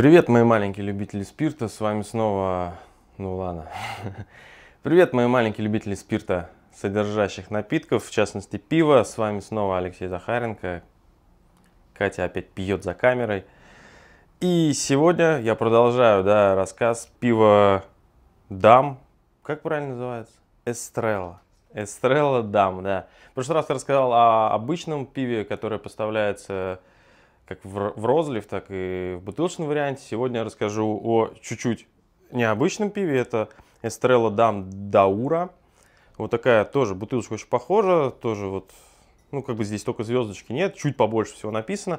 Привет, мои маленькие любители спирта, с вами снова, ну ладно. Привет, мои маленькие любители спирта, содержащих напитков, в частности пива. С вами снова Алексей Захаренко. Катя опять пьет за камерой. И сегодня я продолжаю, да, рассказ пива Дам. Как правильно называется? Эстрелла. Эстрелла Дам, да. В прошлый раз я рассказал о обычном пиве, которое поставляется как в, в розлив, так и в бутылочном варианте. Сегодня я расскажу о чуть-чуть необычном пиве. Это Estrella Dam Daura. Вот такая тоже бутылочка очень похожа. Тоже вот, ну как бы здесь только звездочки нет. Чуть побольше всего написано.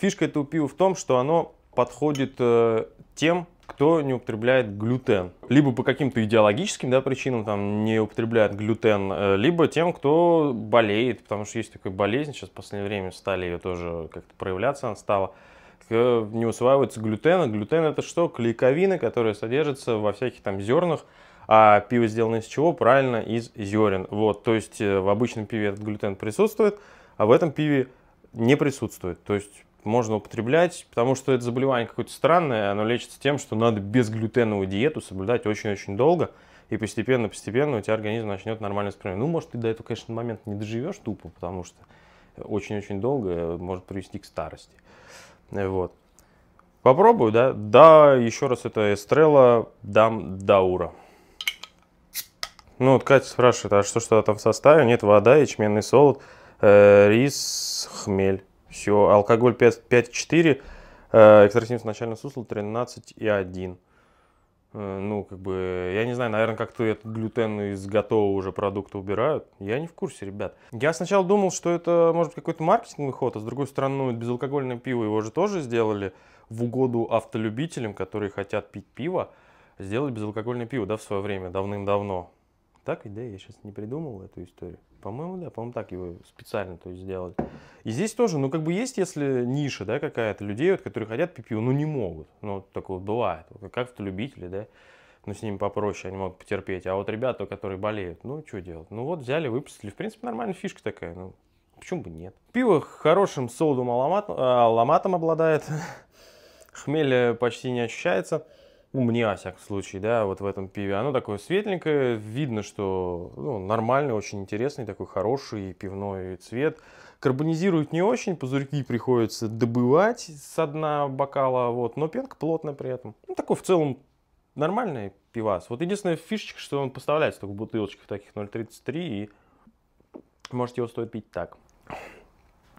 Фишка этого пива в том, что оно подходит э, тем, кто не употребляет глютен. Либо по каким-то идеологическим да, причинам там, не употребляет глютен, э, либо тем, кто болеет, потому что есть такая болезнь, сейчас в последнее время стали ее тоже как-то проявляться, она стала, не усваивается глютен. А глютен это что? Клейковины, которые содержатся во всяких там зернах, а пиво сделано из чего? Правильно, из зерен. Вот, то есть э, в обычном пиве этот глютен присутствует, а в этом пиве не присутствует. То есть можно употреблять, потому что это заболевание какое-то странное, оно лечится тем, что надо безглютеновую диету соблюдать очень-очень долго, и постепенно-постепенно у тебя организм начнет нормально воспринимать. Ну, может, ты до этого, конечно, момент не доживешь тупо, потому что очень-очень долго может привести к старости. Вот. Попробую, да? Да, еще раз, это Эстрелла Дам Даура. Ну, вот Катя спрашивает, а что что там в составе? Нет, вода, ячменный солод, э, рис, хмель. Все, алкоголь 5,4, э, экстративность начального сусла 13,1. Э, ну, как бы, я не знаю, наверное, как-то этот глютен из готового уже продукта убирают. Я не в курсе, ребят. Я сначала думал, что это, может какой-то маркетинговый ход, а с другой стороны, ну, безалкогольное пиво его же тоже сделали в угоду автолюбителям, которые хотят пить пиво. Сделали безалкогольное пиво, да, в свое время, давным-давно. Так ведь, да, я сейчас не придумал эту историю. По-моему, да, по-моему, так его специально то есть, сделали. И здесь тоже, ну, как бы есть, если ниша, да, какая-то людей, вот, которые хотят пить пиво, ну, не могут. Ну, вот такое вот бывает. Как то любители, да, ну, с ними попроще, они могут потерпеть. А вот ребята, которые болеют, ну, что делать? Ну, вот взяли, выпустили. В принципе, нормальная фишка такая, ну, почему бы нет? Пиво хорошим солодом аламатом обладает. Хмель почти не ощущается у меня, во всяком случае, да, вот в этом пиве. Оно такое светленькое, видно, что ну, нормальный, очень интересный, такой хороший пивной цвет. Карбонизирует не очень, пузырьки приходится добывать с дна бокала, вот, но пенка плотная при этом. Ну, такой в целом нормальный пивас. Вот единственная фишечка, что он поставляется только в бутылочках таких 0,33, и можете его стоит пить так.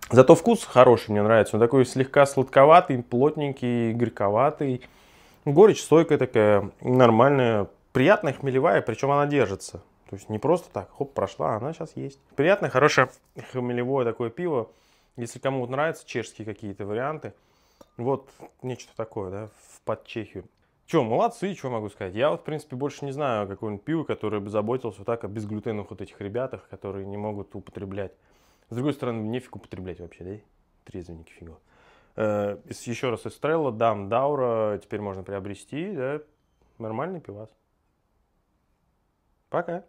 Зато вкус хороший, мне нравится. Он такой слегка сладковатый, плотненький, горьковатый. Горечь стойкая такая, нормальная, приятная хмелевая, причем она держится. То есть не просто так, хоп, прошла, она сейчас есть. Приятное, хорошее хмелевое такое пиво. Если кому-то нравятся чешские какие-то варианты, вот нечто такое, да, в под Чехию. Че, молодцы, что могу сказать. Я вот, в принципе, больше не знаю какого-нибудь пива, которое бы заботился вот так о безглютеновых вот этих ребятах, которые не могут употреблять. С другой стороны, нефиг употреблять вообще, да? Трезвенники фига. Э, еще раз Эстрелла, Дам, Даура теперь можно приобрести, да, нормальный пивас. Пока.